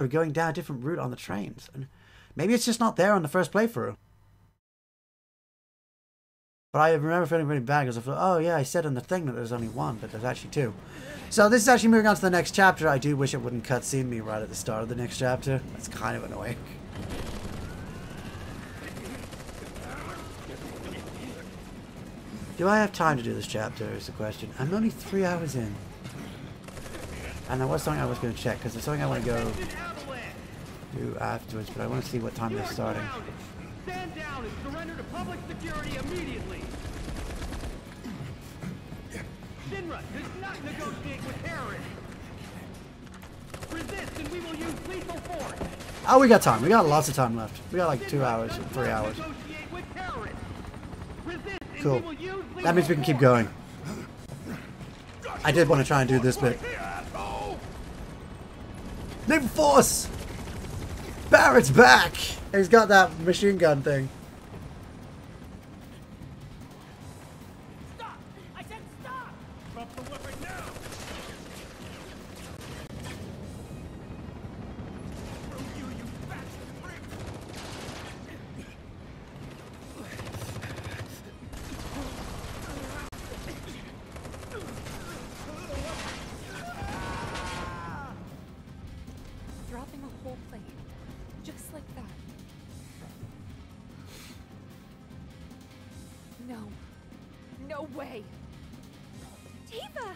Or going down a different route on the trains. And maybe it's just not there on the first playthrough. But I remember feeling really bad because I thought, oh yeah, I said in the thing that there's only one, but there's actually two. So this is actually moving on to the next chapter. I do wish it wouldn't cutscene me right at the start of the next chapter. That's kind of annoying. Do I have time to do this chapter is the question. I'm only three hours in. And there was something I was going to check, because there's something I want to go do afterwards, but I want to see what time they're starting. Stand down and surrender to public security immediately. Shinra does not negotiate with terrorists. Resist and we will use lethal force. Oh, we got time. We got lots of time left. We got like two hours, three hours. Negotiate with terrorists. Resist and Cool. we will use That means we can keep going. I did want to try and do this bit. Naval Force! Barrett's back! He's got that machine gun thing. Just like that. No. No way. Tifa!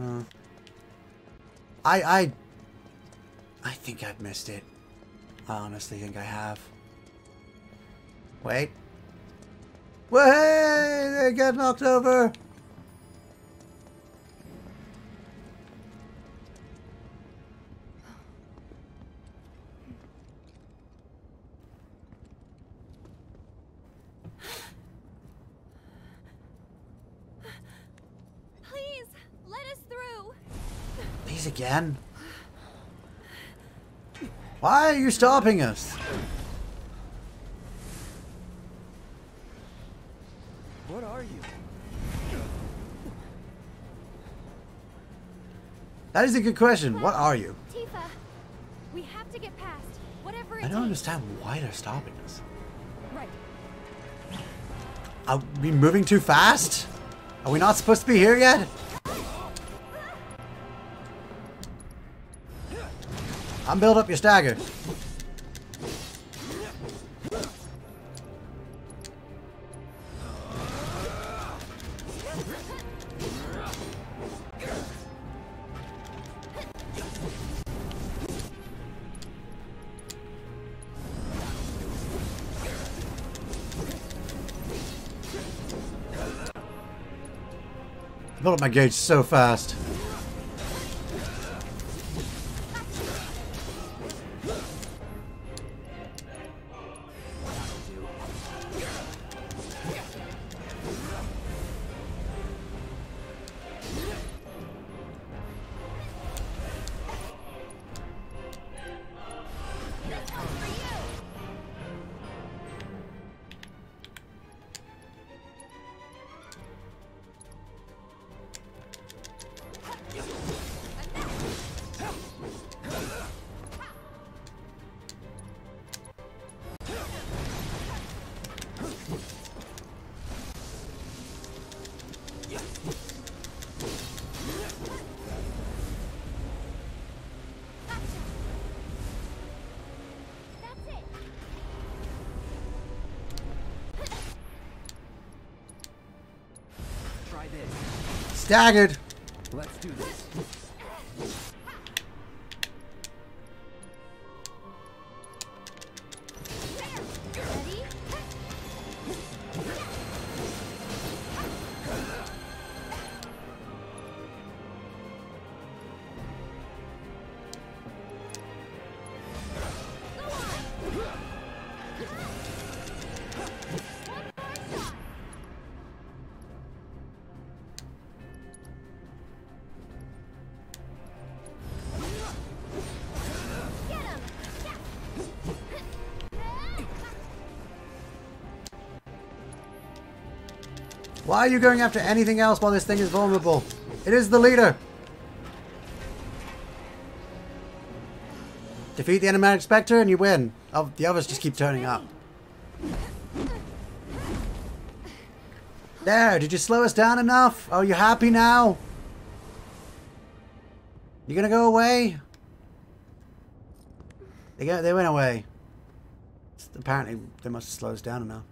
Uh, I, I, I think I've missed it. I honestly think I have. Wait. Wait! They got knocked over! Please, let us through. These again? Why are you stopping us? That is a good question. What are you? Tifa, we have to get past whatever it I don't understand why they're stopping us. Right. Are we moving too fast? Are we not supposed to be here yet? I'm build up your stagger. Build up my gauge so fast. This. Why are you going after anything else while this thing is vulnerable? It is the leader. Defeat the enigmatic specter and you win. Oh, the others just keep turning up. There, did you slow us down enough? Are you happy now? You gonna go away? They go, they went away. Apparently, they must have slowed us down enough.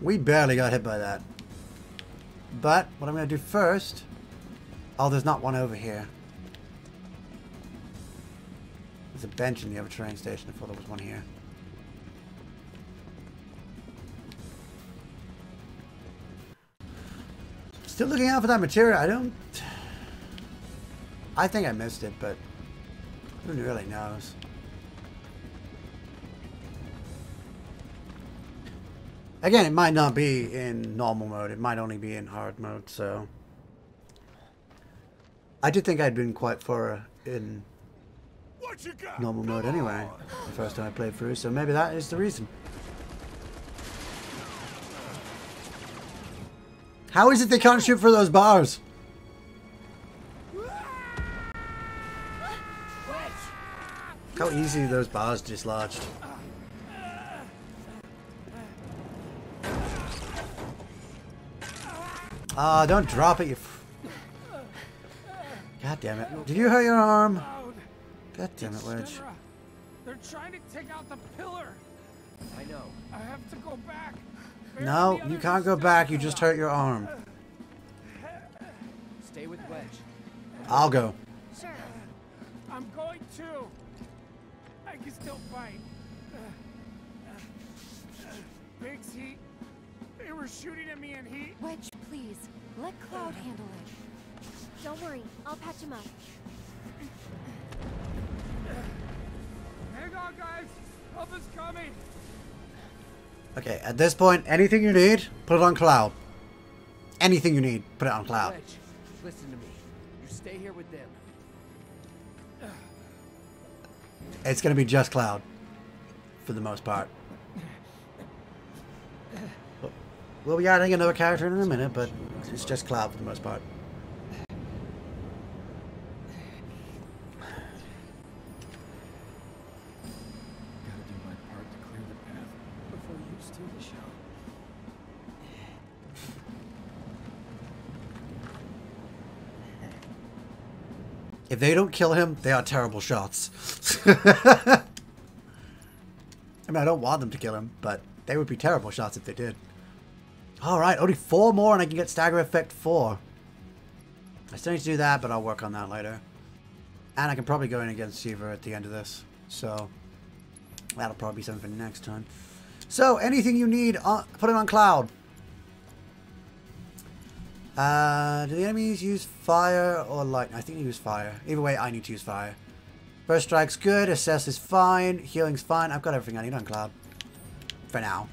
We barely got hit by that. But, what I'm going to do first... Oh, there's not one over here. There's a bench in the other train station. I thought there was one here. Still looking out for that materia. I don't... I think I missed it, but who really knows? Again, it might not be in normal mode. It might only be in hard mode, so... I did think I'd been quite far in normal mode anyway, the first time I played through, so maybe that is the reason. How is it they can't shoot for those bars? How easy those bars dislodged. Ah, don't drop it, you... F God damn it. Did you hurt your arm? God damn it, Wedge. They're trying to take out the pillar. I know. I have to go back. No, you can't go back. You just hurt your arm. Stay with Wedge. I'll go. Sure. I'm going to. I can still fight. Were shooting at me and he. Wedge, please. Let Cloud handle it. Don't worry. I'll patch him up. Hang on, guys. Help is coming. Okay, at this point, anything you need, put it on Cloud. Anything you need, put it on Cloud. Wedge, listen to me. You stay here with them. It's gonna be just Cloud. For the most part. We'll be adding another character in a minute, but it's just Cloud for the most part. Gotta do my part to clear the path before you steal the show. If they don't kill him, they are terrible shots. I mean, I don't want them to kill him, but they would be terrible shots if they did. Alright, only four more and I can get Stagger Effect 4. I still need to do that, but I'll work on that later. And I can probably go in against Shiva at the end of this. So, that'll probably be something for next time. So, anything you need, on, put it on Cloud. Uh, do the enemies use fire or light? I think they use fire. Either way, I need to use fire. First strike's good. Assess is fine. Healing's fine. I've got everything I need on Cloud. For now.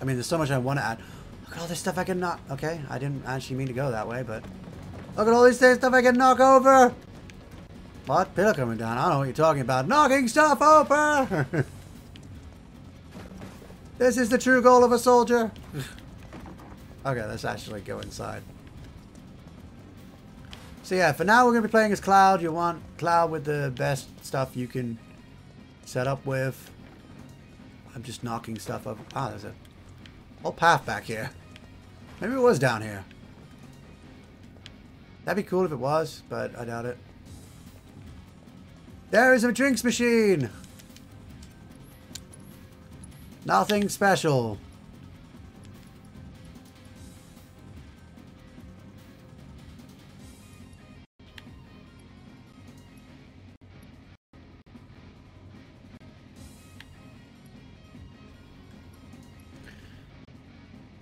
I mean, there's so much I want to add. Look at all this stuff I can knock. Okay, I didn't actually mean to go that way, but... Look at all this stuff I can knock over! What? Pillar coming down. I don't know what you're talking about. Knocking stuff over! this is the true goal of a soldier. okay, let's actually go inside. So yeah, for now we're going to be playing as Cloud. You want Cloud with the best stuff you can set up with. I'm just knocking stuff up. Ah, there's a whole path back here. Maybe it was down here. That'd be cool if it was, but I doubt it. There is a drinks machine! Nothing special.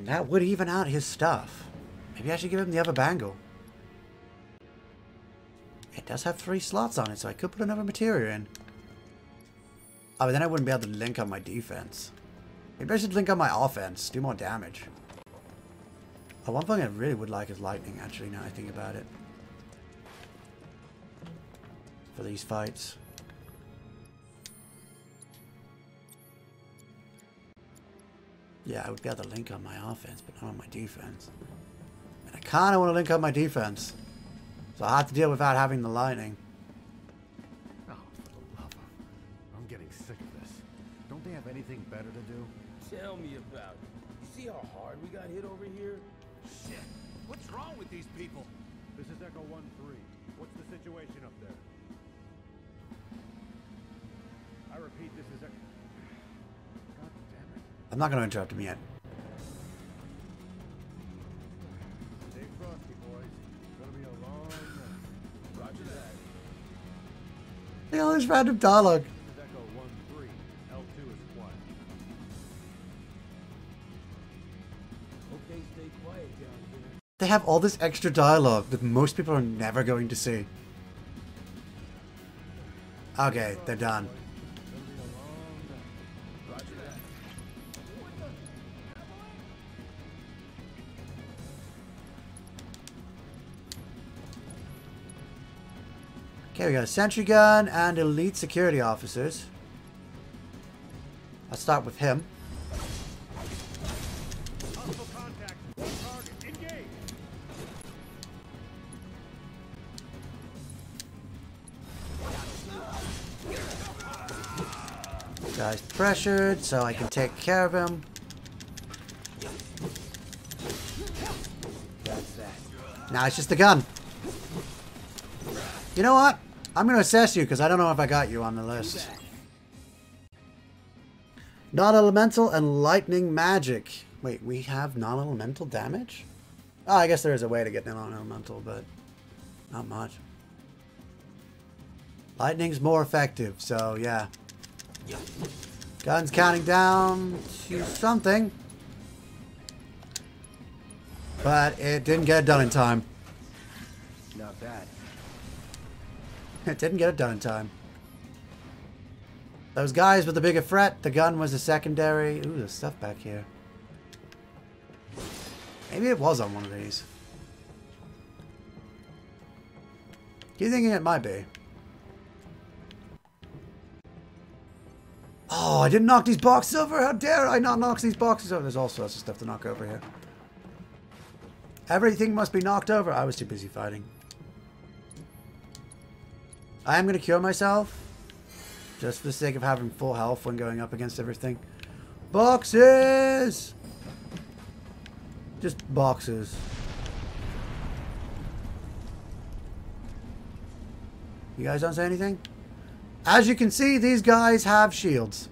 That would even out his stuff. Maybe I should give him the other bangle. It does have three slots on it, so I could put another materia in. Oh, but then I wouldn't be able to link on my defense. Maybe I should link on my offense, do more damage. Oh, one thing I really would like is lightning, actually, now I think about it. for these fights. Yeah, I would be able to link on my offense, but not on my defense. And I kind of want to link on my defense. So I have to deal without having the lightning. Oh, for the love of... I'm getting sick of this. Don't they have anything better to do? Tell me about it. You see how I'm not going to interrupt him yet. Stay frosty, boys. It's gonna be a long night. Roger that. Look at all this random dialogue. This is Echo 1-3. L2 is quiet. Okay, stay quiet down here. They have all this extra dialogue that most people are never going to see. Okay, they're done. Okay, we go. sentry gun and elite security officers. Let's start with him. Guy's pressured, so I can take care of him. Now it's just a gun. You know what? I'm going to assess you because I don't know if I got you on the list. Non-elemental and lightning magic. Wait, we have non-elemental damage? Oh, I guess there is a way to get non-elemental, but not much. Lightning's more effective, so yeah. Gun's counting down to something. But it didn't get it done in time. Not bad. It didn't get it done in time. Those guys with the bigger threat, the gun was a secondary. Ooh, there's stuff back here. Maybe it was on one of these. Keep thinking it might be. Oh, I didn't knock these boxes over. How dare I not knock these boxes over? There's all sorts of stuff to knock over here. Everything must be knocked over. I was too busy fighting. I am going to cure myself. Just for the sake of having full health when going up against everything. Boxes! Just boxes. You guys don't say anything? As you can see, these guys have shields.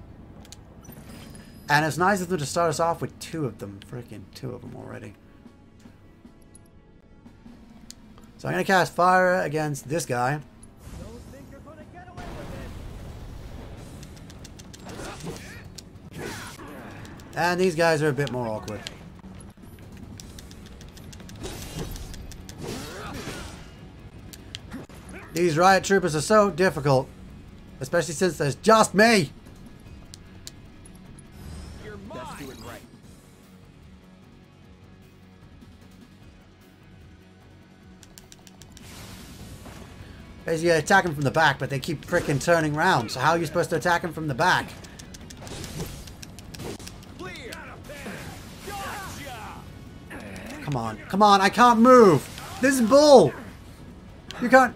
And it's nice of them to start us off with two of them. Freaking two of them already. So I'm going to cast fire against this guy. And these guys are a bit more awkward. These riot troopers are so difficult. Especially since there's just me. You're Let's do mine. it right. Basically, you attack them from the back, but they keep frickin' turning around. So how are you supposed to attack them from the back? Come on. Come on, I can't move. This is bull. You can't...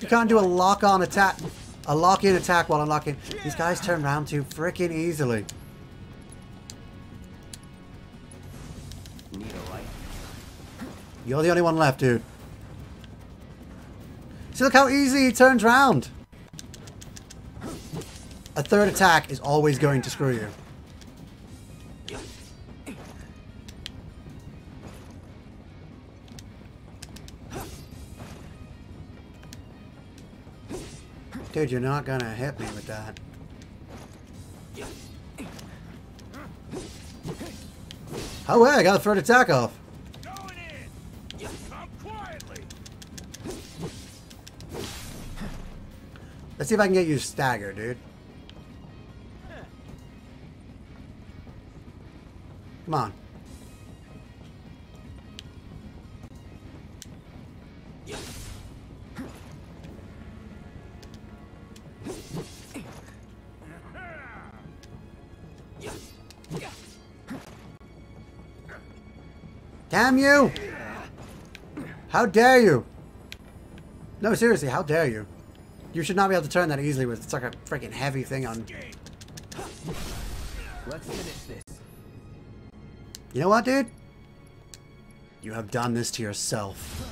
You can't do a lock-on attack. A lock-in attack while unlocking. These guys turn around too freaking easily. You're the only one left, dude. See, look how easy he turns round. A third attack is always going to screw you. Dude, you're not gonna hit me with that. Oh, wait, I got a third attack off. Let's see if I can get you stagger, dude. Come on. Damn you! How dare you? No, seriously, how dare you? You should not be able to turn that easily with such a freaking heavy thing on. Let's finish this. You know what, dude? You have done this to yourself.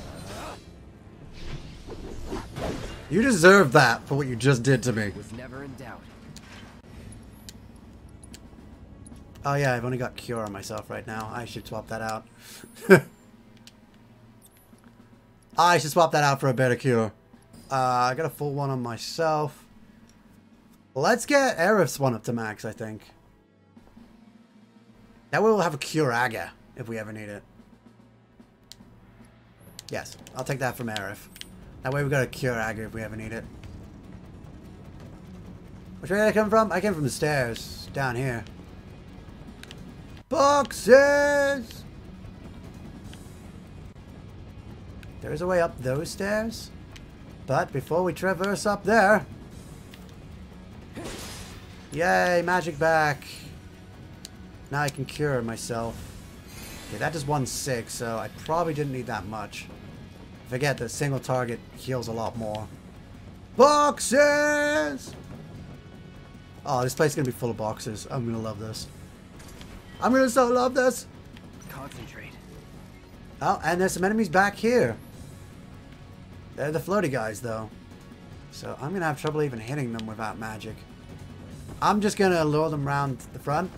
You deserve that for what you just did to me. Was never in doubt. Oh yeah, I've only got cure on myself right now. I should swap that out. I should swap that out for a better cure. Uh, I got a full one on myself. Let's get Aerith's one up to max, I think. That way we'll have a Curaga if we ever need it. Yes, I'll take that from Aerith. That way we've got a Curaga if we ever need it. Which way did I come from? I came from the stairs, down here. Boxes! There is a way up those stairs. But before we traverse up there... Yay, magic back. Now I can cure myself. Okay, that does 1-6, so I probably didn't need that much. Forget that single target heals a lot more. Boxes! Oh, this place is going to be full of boxes. I'm going to love this. I'm to so love this. Concentrate. Oh, and there's some enemies back here. They're the floaty guys, though. So I'm going to have trouble even hitting them without magic. I'm just going to lure them around the front.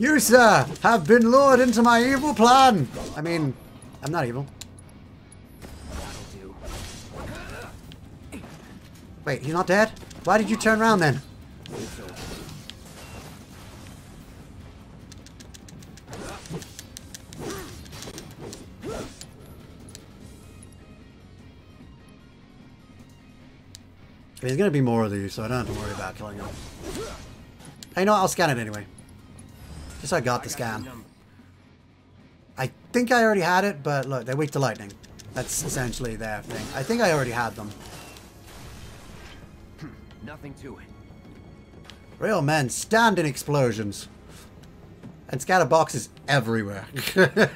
You, sir, have been lured into my evil plan. I mean, I'm not evil. Wait, he's not dead? Why did you turn around then? There's gonna be more of these, so I don't have to worry about killing them. Hey, no, I'll scan it anyway. Just I got the I got scan. your number. I think I already had it, but look, they're weak to lightning. That's essentially their thing. I think I already had them. Nothing to it. Real men stand in explosions. And scatter boxes everywhere.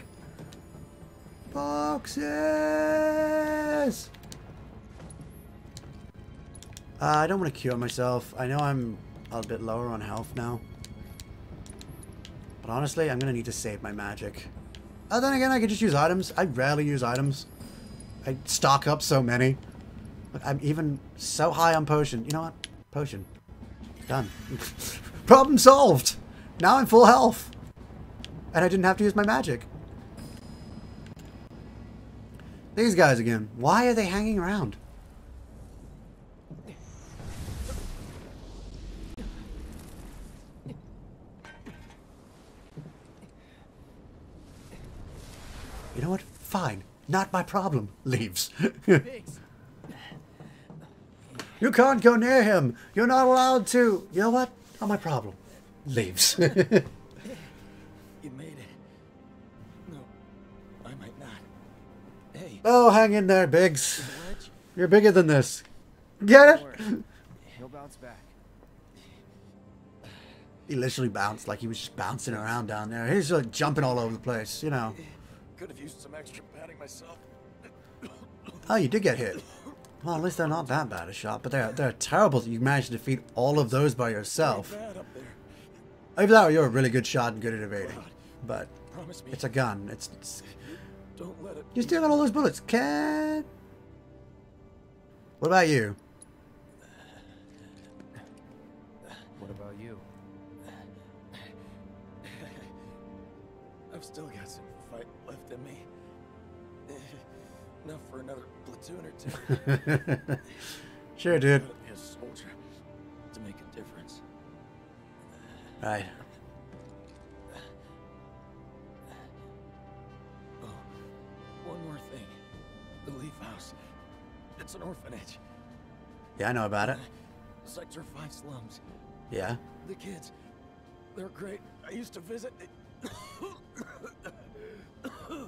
boxes! Uh, I don't want to cure myself. I know I'm a bit lower on health now. But honestly, I'm going to need to save my magic. Oh, then again, I could just use items. I rarely use items. I stock up so many. Look, I'm even so high on potion. You know what? Potion. Done. Problem solved! Now I'm full health. And I didn't have to use my magic. These guys again. Why are they hanging around? You know what? Fine. Not my problem. Leaves. you can't go near him. You're not allowed to. You know what? Not my problem. Leaves. You made it. No, I might not. Hey, oh, hang in there, Biggs. You're bigger than this. Get it? He'll bounce back. He literally bounced like he was just bouncing around down there. He's like jumping all over the place, you know. Could have used some extra padding myself. Oh, you did get hit. Well, at least they're not that bad a shot, but they're they're terrible that you managed to defeat all of those by yourself. Bad up there. Either that or you're a really good shot and good at evading. But it's a gun. It's, it's Don't let it. you still got all those bullets, cat. What about you? What about you? I've still got some fight left in me. Enough for another platoon or two. sure, dude. A soldier to make a difference. Right. Oh, one more thing. The Leaf House. It's an orphanage. Yeah, I know about it. Sector 5 slums. Yeah. The kids. They're great. I used to visit.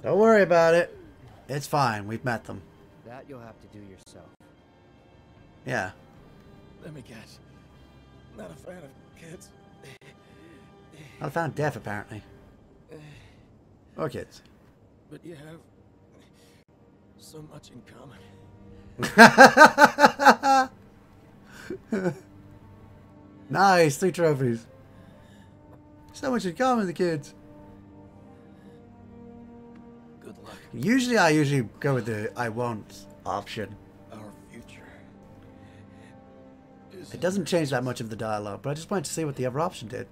Don't Don't worry about it. It's fine. We've met them. That you'll have to do yourself. Yeah. Let me guess. Not a fan of kids. Not a fan of death, apparently. Or kids. But you have so much in common. nice, three trophies. So much in common with the kids. Good luck. Usually, I usually go with the I won't option. Our future. is It doesn't change that much of the dialogue, but I just wanted to see what the other option did.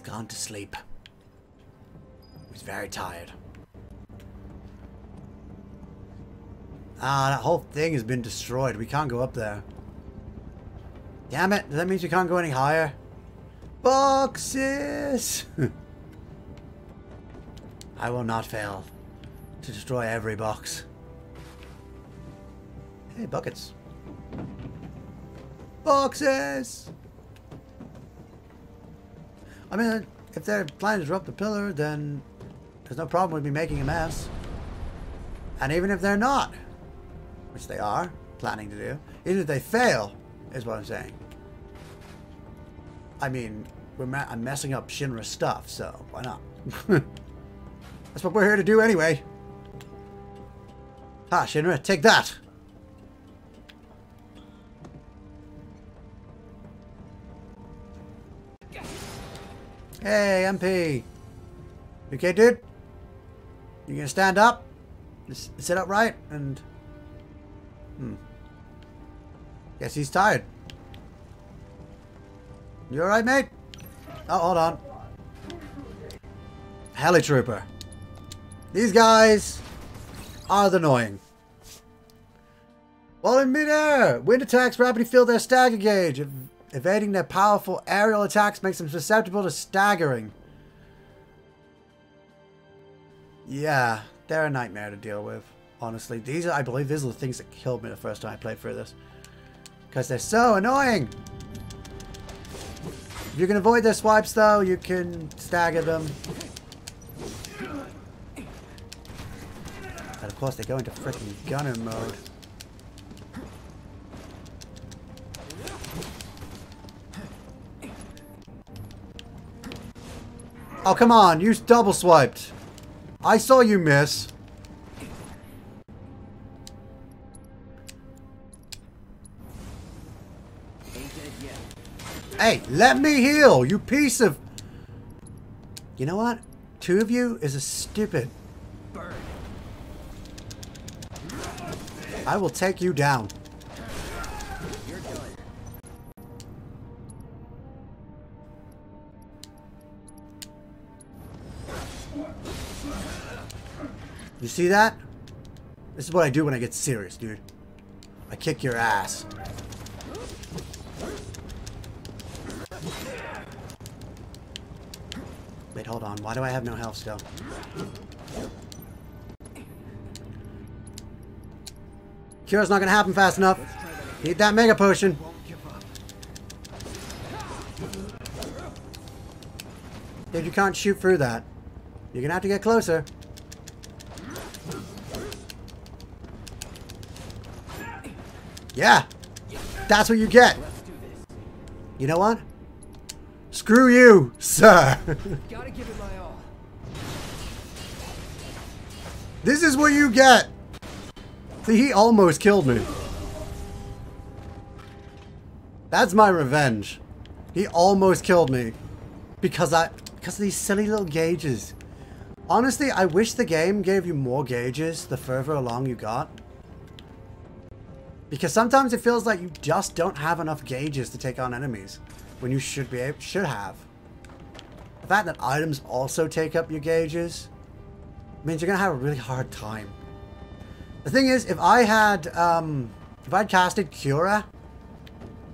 He's gone to sleep. He's very tired. Ah, that whole thing has been destroyed. We can't go up there. Damn it. That means we can't go any higher. Boxes! I will not fail to destroy every box. Hey, buckets. Boxes! I mean, if they're planning to disrupt the pillar, then there's no problem with me making a mess. And even if they're not, which they are planning to do, even if they fail, is what I'm saying. I mean, we're ma I'm messing up Shinra's stuff, so why not? That's what we're here to do anyway. Ha, Shinra, take that! Hey, MP. You okay, dude? You gonna stand up? S- Sit upright and... Hmm. Guess he's tired. You alright, mate? Oh, hold on. Heli Trooper. These guys are annoying. While in midair, wind attacks rapidly fill their stagger gauge. Evading their powerful aerial attacks makes them susceptible to staggering. Yeah, they're a nightmare to deal with. Honestly, these are, I believe, these are the things that killed me the first time I played through this, because they're so annoying. If you can avoid their swipes, though, you can stagger them. And of course, they go into freaking gunner mode. Oh, come on. You double swiped. I saw you miss. Hey, let me heal, you piece of... You know what? Two of you is a stupid. I will take you down. You see that? This is what I do when I get serious, dude. I kick your ass. Wait, hold on. Why do I have no health still? Cure's not gonna happen fast enough. Need that mega potion. Dude, you can't shoot through that. You're gonna have to get closer. Yeah. That's what you get. Let's do this. You know what? Screw you, sir. Gotta give it my all. this is what you get. See, he almost killed me. That's my revenge. He almost killed me because I because of these silly little gauges. Honestly, I wish the game gave you more gauges the further along you got. Because sometimes it feels like you just don't have enough gauges to take on enemies when you should be able, should have. The fact that items also take up your gauges means you're gonna have a really hard time. The thing is, if I had um, if I'd casted Cura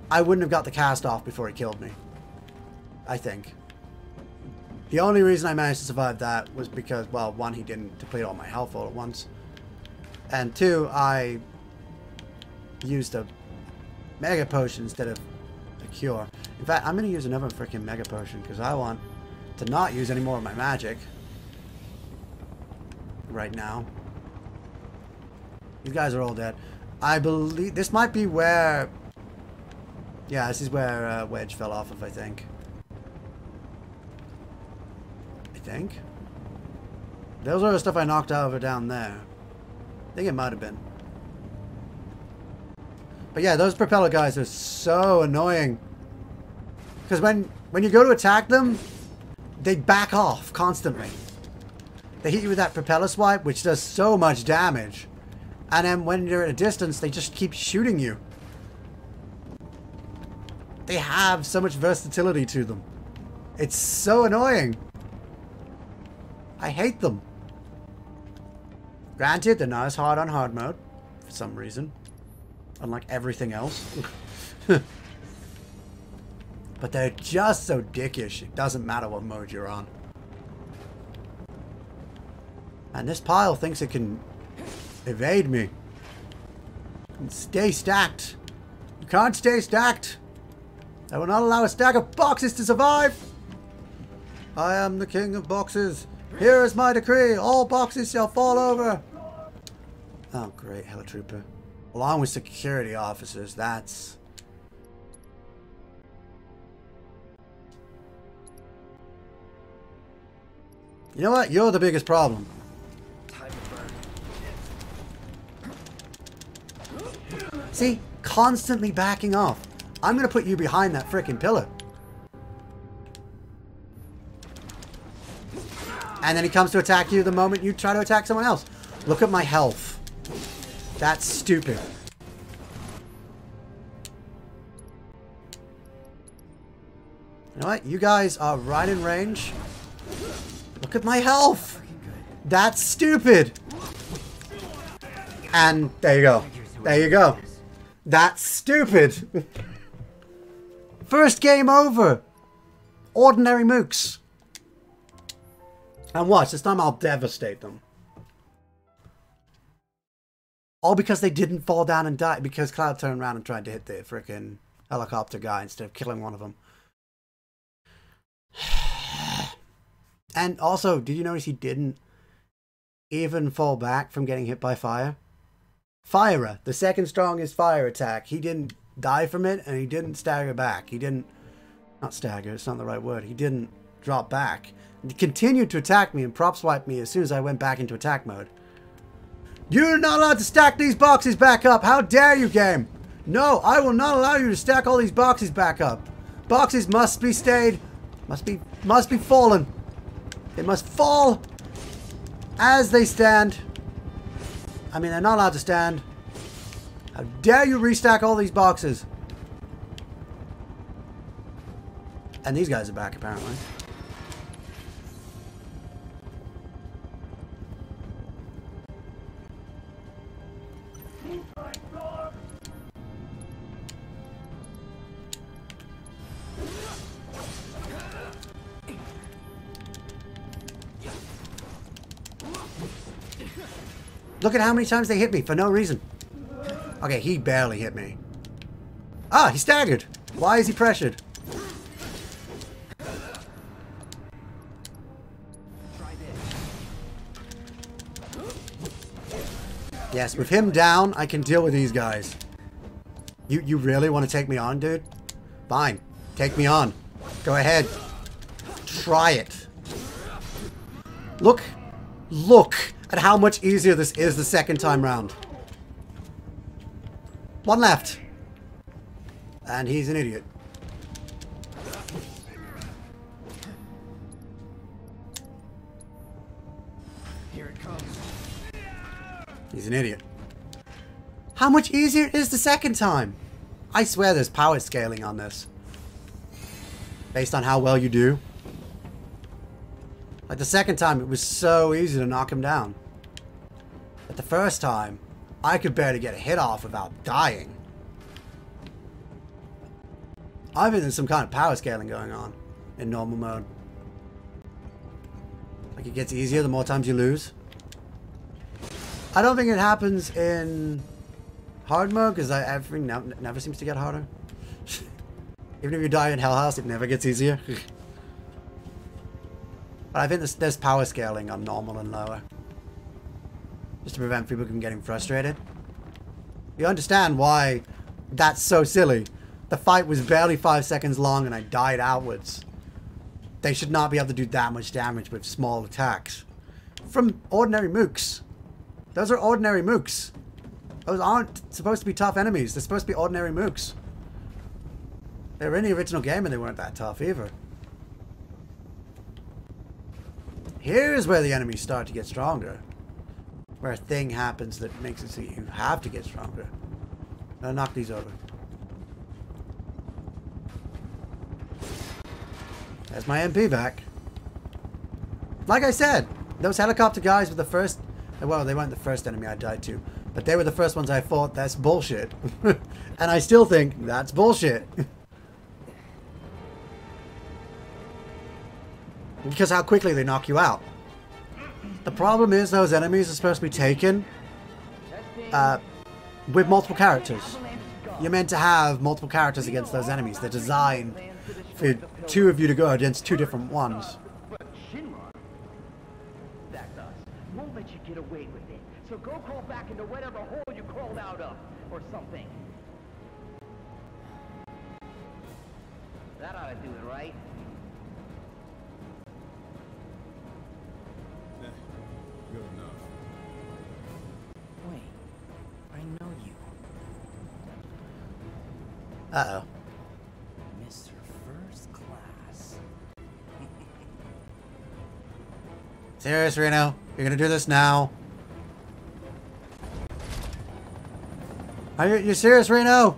I wouldn't have got the cast off before he killed me. I think. The only reason I managed to survive that was because, well, one, he didn't deplete all my health all at once. And two, I used a Mega Potion instead of a Cure. In fact, I'm going to use another freaking Mega Potion because I want to not use any more of my magic right now. These guys are all dead. I believe this might be where... Yeah, this is where uh, Wedge fell off of, I think. I think. Those are the stuff I knocked out over down there. I think it might have been. But yeah, those propeller guys are so annoying. Because when, when you go to attack them, they back off constantly. They hit you with that propeller swipe, which does so much damage. And then when you're at a distance, they just keep shooting you. They have so much versatility to them. It's so annoying. I hate them. Granted, they're not as hard on hard mode, for some reason. Unlike everything else. but they're just so dickish, it doesn't matter what mode you're on. And this pile thinks it can evade me. And stay stacked. You can't stay stacked. I will not allow a stack of boxes to survive. I am the king of boxes. Here is my decree. All boxes shall fall over. Oh, great, Helitrooper. Along with security officers, that's... You know what? You're the biggest problem. See? Constantly backing off. I'm to put you behind that freaking pillar. And then he comes to attack you the moment you try to attack someone else. Look at my health. That's stupid. You know what? You guys are right in range. Look at my health. That's stupid. And there you go. There you go. That's stupid. First game over. Ordinary mooks. And watch, this time I'll devastate them. All because they didn't fall down and die. Because Cloud turned around and tried to hit the freaking helicopter guy instead of killing one of them. And also, did you notice he didn't even fall back from getting hit by fire? Fire, the second strongest fire attack. He didn't die from it and he didn't stagger back. He didn't, not stagger, it's not the right word. He didn't drop back. He continued to attack me and prop swipe me as soon as I went back into attack mode. You're not allowed to stack these boxes back up. How dare you, game? No, I will not allow you to stack all these boxes back up. Boxes must be stayed, must be, must be fallen. They must fall as they stand. I mean, they're not allowed to stand. How dare you restack all these boxes? And these guys are back, apparently. At how many times they hit me for no reason. Okay, he barely hit me. Ah, he staggered. Why is he pressured? Yes, with him down, I can deal with these guys. You you really want to take me on, dude? Fine. Take me on. Go ahead. Try it. Look. Look at how much easier this is the second time round. One left. And he's an idiot. Here it comes. He's an idiot. How much easier it is the second time? I swear there's power scaling on this. Based on how well you do. Like the second time, it was so easy to knock him down. But the first time, I could barely get a hit off without dying. I think there's some kind of power scaling going on in normal mode. Like it gets easier the more times you lose. I don't think it happens in hard mode because everything never seems to get harder. Even if you die in Hell House, it never gets easier. but I think there's, there's power scaling on normal and lower. Just to prevent people from getting frustrated. You understand why that's so silly. The fight was barely five seconds long and I died outwards. They should not be able to do that much damage with small attacks. From ordinary mooks. Those are ordinary mooks. Those aren't supposed to be tough enemies. They're supposed to be ordinary mooks. They were in the original game and they weren't that tough either. Here's where the enemies start to get stronger. Where a thing happens that makes it so you have to get stronger. Now knock these over. There's my MP back. Like I said, those helicopter guys were the first... Well, they weren't the first enemy I died to. But they were the first ones I fought. That's bullshit. and I still think that's bullshit. because how quickly they knock you out. The problem is those enemies are supposed to be taken uh, with multiple characters. You're meant to have multiple characters against those enemies. They're designed for two of you to go against two different ones. So go crawl back into whatever hole you crawled out of, or something. That ought to do it, right? Good enough. Wait, I know you, Uh-oh. Mr. First Class. Serious, Reno? You're gonna do this now? Are you, you serious, Reno?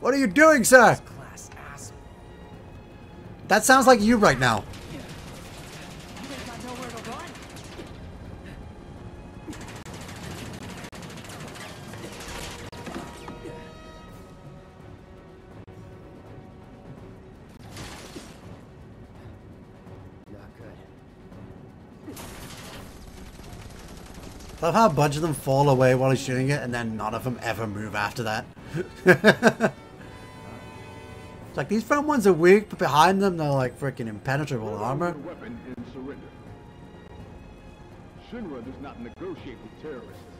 What are you doing, sir? Class asshole. That sounds like you right now. Love how a bunch of them fall away while he's shooting it, and then none of them ever move after that. it's like these front ones are weak, but behind them they're like freaking impenetrable armor. Your weapon and surrender. Shinra does not negotiate with terrorists.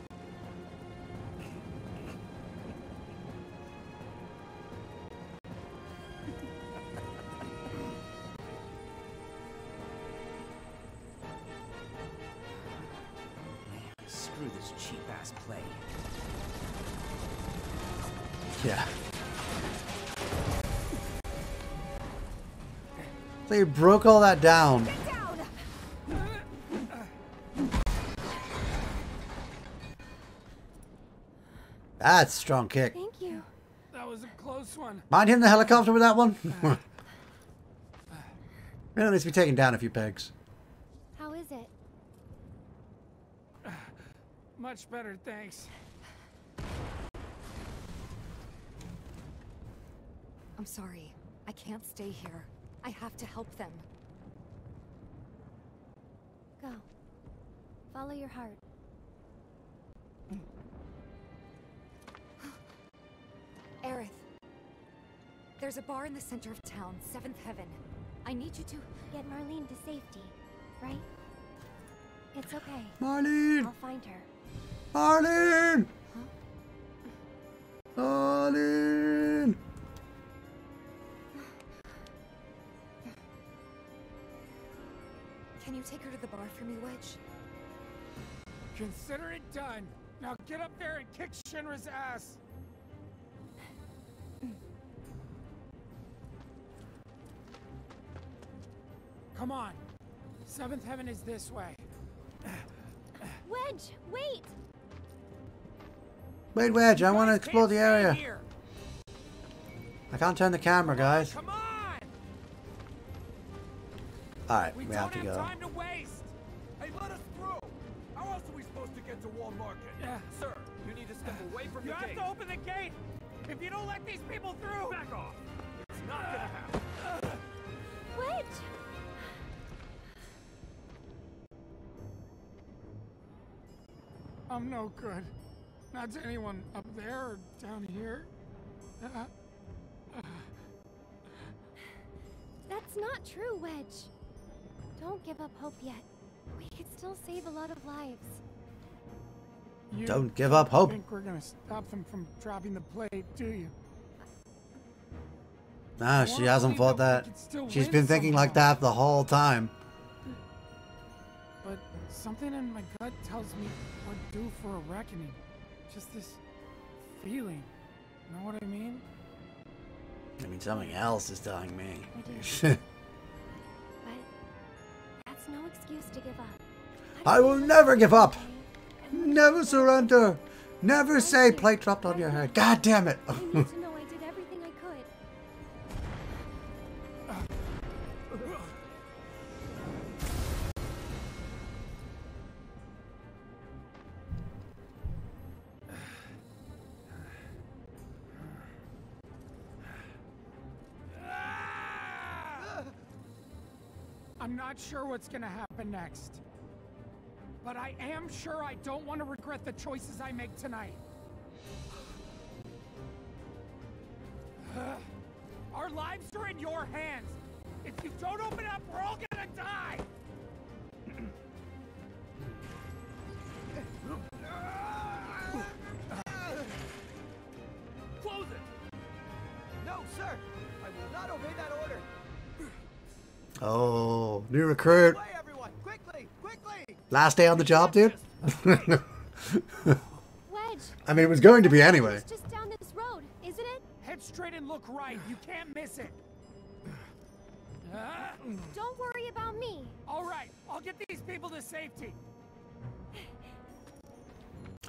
Screw this cheap ass play. Yeah. They broke all that down. Down! That's a strong kick. Thank you. That was a close one. Mind hitting the helicopter with that one? Uh, really needs to be taken down a few pegs. How is it? Much better, thanks. I'm sorry. I can't stay here. I have to help them. Go. Follow your heart. Aerith. There's a bar in the center of town, Seventh Heaven. I need you to get Marlene to safety, right? It's okay. Marlene! I'll find her. Marlene! Marlene! Can you take her to the bar for me, Wedge? Consider it done. Now get up there and kick Shinra's ass. Come on. Seventh heaven is this way. Wedge, wait! Wait, Wedge, I want to explore the area. I can't turn the camera, guys. Alright, we, we have to go. Time to waste. Hey, let us through. How else are we supposed to get to Wall Market? Yeah. Sir, you need to step away from you the gate. You have to open the gate. If you don't let these people through. Back off. It's not gonna happen. Wedge. I'm no good. Not to anyone up there or down here. Uh, That's not true, Wedge. Don't give up hope yet. We could still save a lot of lives. you Don't give up hope. think we're gonna stop them from dropping the plate, do you? Nah, she hasn't thought that. She's been thinking like that the whole time. But something in my gut tells me we're due for a reckoning. Just this feeling. You Know what I mean? I mean, something else is telling me. But that's no excuse to give up. I will never give up. Never surrender. Never say plate dropped on your head. God damn it. I'm not sure what's gonna happen next. But I am sure I don't want to regret the choices I make tonight. Our lives are in your hands. If you don't open up, we're all gonna die. Oh, new recruit. Quickly! Quickly! Last day on the job, dude? Wedge, I mean, it was going to be anyway. it's just down this road, isn't it? Head straight and look right. You can't miss it. Don't worry about me. all right, I'll get these people to safety.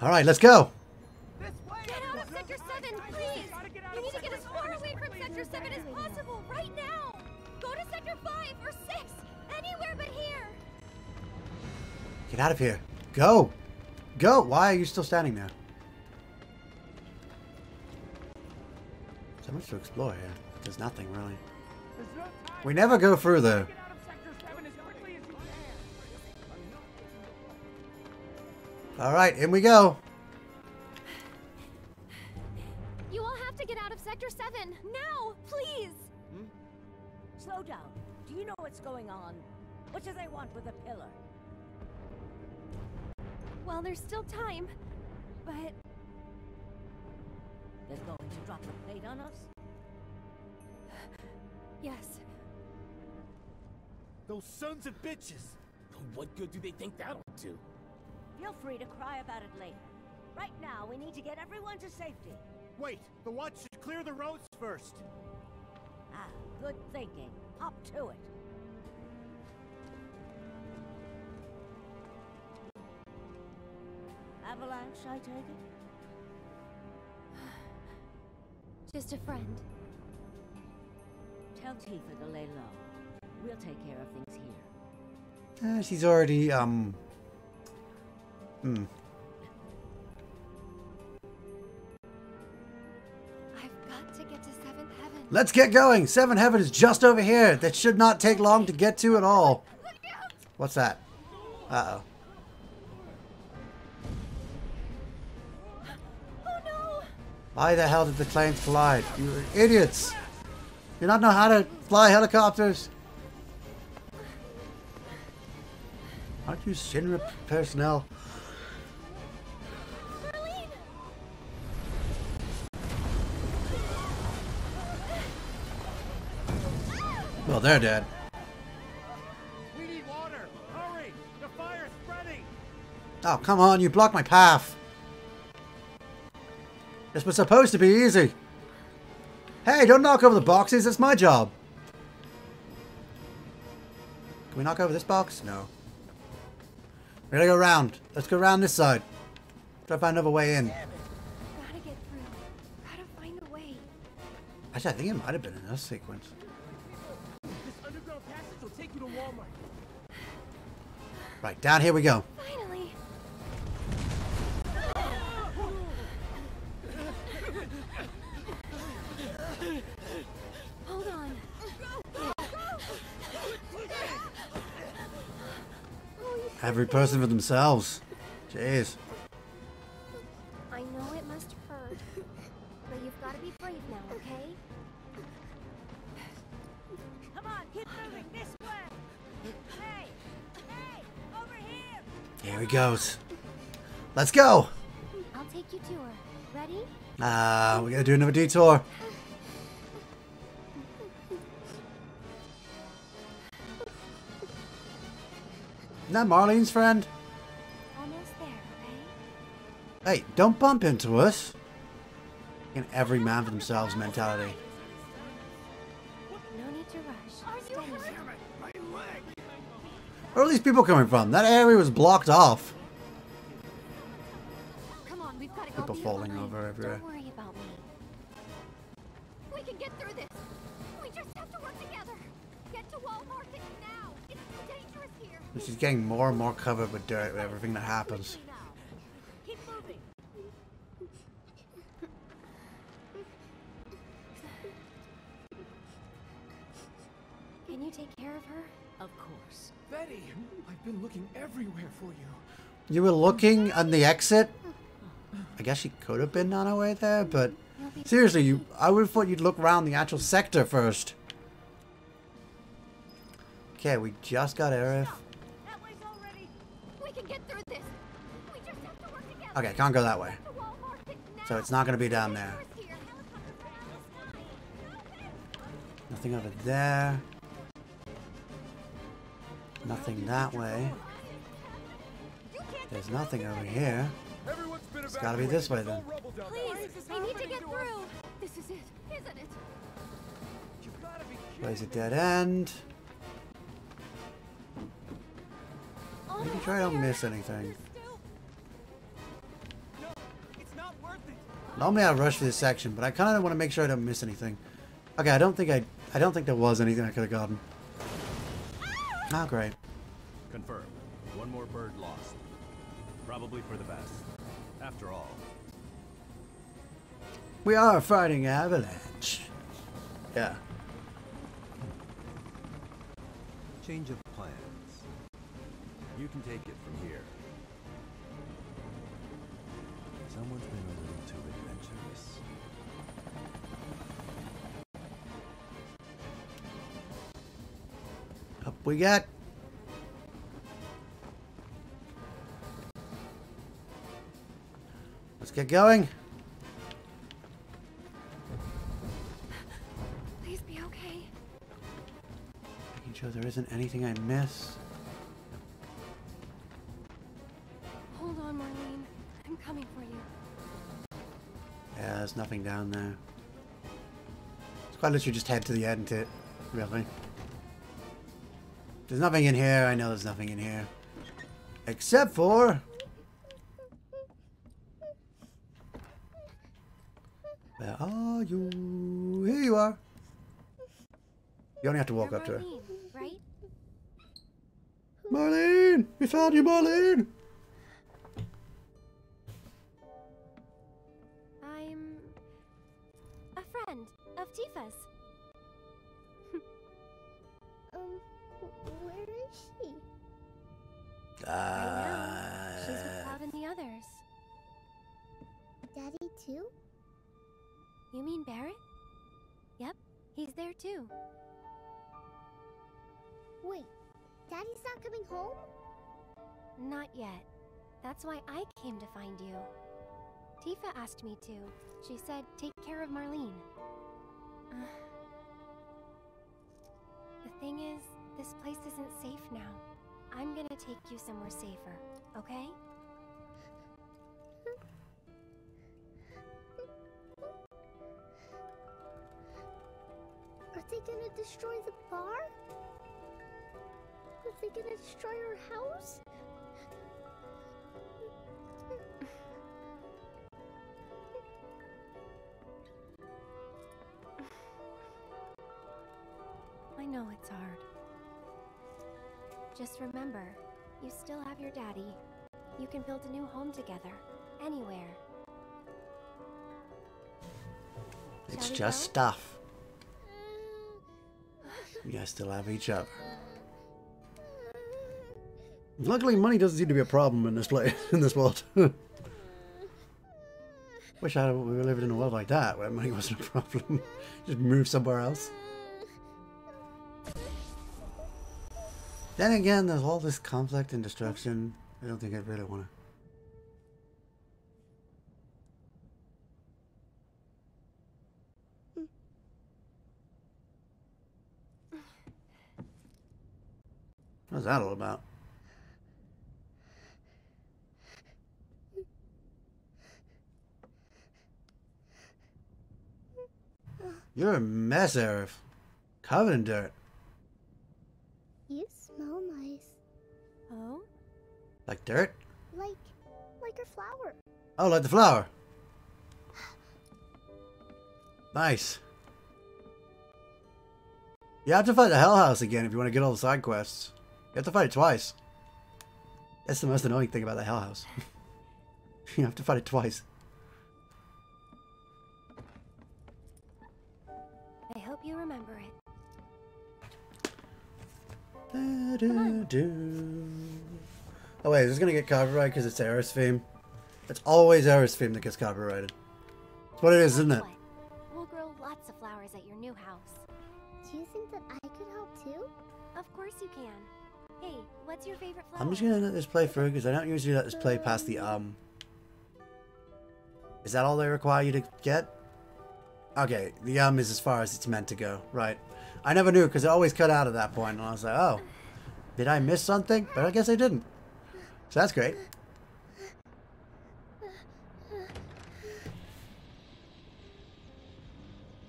All right, let's go. Of here. Go. Go. Why are you still standing there? So much to explore here. There's nothing really. There's no time. We never go through there. Get out of Sector 7 as quickly as you can. All right, in we go. You all have to get out of Sector 7! Now! Please! Hmm? Slow down. Do you know what's going on? What do they want with the pillar? Well, there's still time, but They're going to drop the plate on us? yes. Those sons of bitches! What good do they think that'll do? Feel free to cry about it later. Right now, we need to get everyone to safety. Wait, the watch should clear the roads first. Ah, good thinking. Hop to it. Avalanche, I take it? Just a friend. Tell Tifa to lay low. We'll take care of things here. Eh, she's already, um... Hmm. I've got to get to Seventh Heaven. Let's get going. Seven Heaven is just over here. That should not take long to get to at all. What's that? Uh-oh. Why the hell did the planes collide? You idiots! You not know how to fly helicopters? Aren't you Shinra personnel? Well, they're dead. We need water! Hurry! The fire's spreading! Oh, come on, you blocked my path. This was supposed to be easy. Hey, don't knock over the boxes, it's my job. Can we knock over this box? No. We gotta go around. Let's go around this side. Try to find another way in. Gotta get through. Gotta find a way. Actually, I think it might have been in this sequence. This underground passage will take you to Wall Market. Right, down here we go. Every person for themselves. Jeez. I know it must hurt, but you've got to be brave now, okay? Come on, keep moving this way. Hey, hey, over here. Here he goes. Let's go. I'll take you to her. Ready? Ah, uh, we gotta do another detour. Isn't that Marlene's friend? Almost there, right? Hey, don't bump into us. In every man for themselves mentality. No need to rush. Steady. Where are these people coming from? That area was blocked off. Come on, we've got to go. People falling over everywhere. Dangerous here. She's getting more and more covered with dirt with everything that happens. Now. Keep moving. Can you take care of her? Of course. Betty, I've been looking everywhere for you. You were looking on the exit? I guess she could have been on her way there, mm-hmm. but seriously, you I would have thought you'd look around the actual sector first. Okay, we just got Aerith. Okay, can't go that way. To Wall Market now. So it's not going to be down there. Nothing over there. Nothing that way. There's nothing over here. It's gotta be this way then. Please, I need to get through. This is it, isn't it? Where's a dead end? Making sure I don't miss anything. Normally I rush through this section, but I kind of want to make sure I don't miss anything. Okay, I don't think I, I don't think there was anything I could have gotten. Oh, great. Confirmed. One more bird lost. Probably for the best. After all, We are fighting Avalanche. Yeah. change of plans. You can take it from here. Someone's been a little too adventurous. Up we get. Let's get going. Please be okay. Making sure there isn't anything I miss. There's nothing down there. It's quite literally just head to the end it, really. There's nothing in here. I know there's nothing in here. Except for... Where are you? Here you are. You only have to walk You're up to her. Right? Marlene! We found you, Marlene! You mean Barrett? Yep, he's there too. Wait, Daddy's not coming home? Not yet. That's why I came to find you. Tifa asked me to. She said, take care of Marlene. Uh, the thing is, this place isn't safe now. I'm gonna take you somewhere safer, okay? Gonna destroy the bar? Are they gonna destroy our house? I know it's hard. Just remember, you still have your daddy. You can build a new home together, anywhere. It's just go? stuff. You guys still have each other. Luckily, money doesn't seem to be a problem in this place, in this world. Wish I we were living in a world like that where money wasn't a problem. Just move somewhere else. Then again, there's all this conflict and destruction. I don't think I'd really want to. What's that all about? You're a mess, Aerith. Covered in dirt. You smell nice. Oh? Like dirt? Like, like a flower. Oh, like the flower. Nice. You have to fight the Hell House again if you want to get all the side quests. You have to fight it twice. That's the most annoying thing about the Hell House. you have to fight it twice. I hope you remember it. Oh wait, is this gonna get copyrighted because it's Aerith's theme? It's always Aerith's theme that gets copyrighted. That's what it is, isn't it? What? We'll grow lots of flowers at your new house. Do you think that I could help too? Of course you can. Hey, what's your favorite flower? I'm just gonna let this play through because I don't usually let this play past the um. Is that all they require you to get? Okay, the um is as far as it's meant to go, right? I never knew because it always cut out at that point, and I was like, oh, did I miss something? But I guess I didn't. So that's great.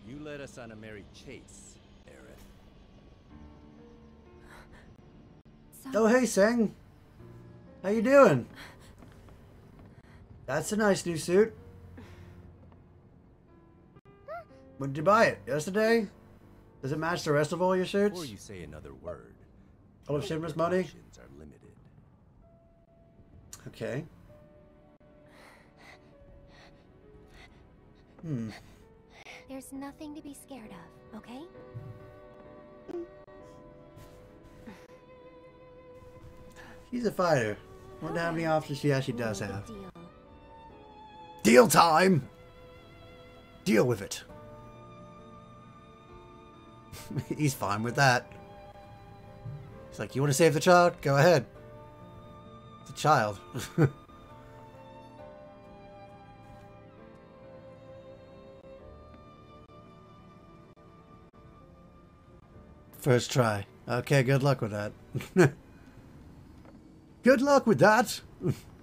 You led us on a merry chase, Oh hey, Tseng. How you doing? That's a nice new suit. When did you buy it? Yesterday? Does it match the rest of all your suits? Before you say another word, All of Shinra's money? options are limited. Okay. Hmm. There's nothing to be scared of, okay? She's a fighter. Wonder how many options she actually does have. Deal. Time! Deal with it. He's fine with that. He's like, you want to save the child? Go ahead. A child. First try. Okay, good luck with that. good luck with that.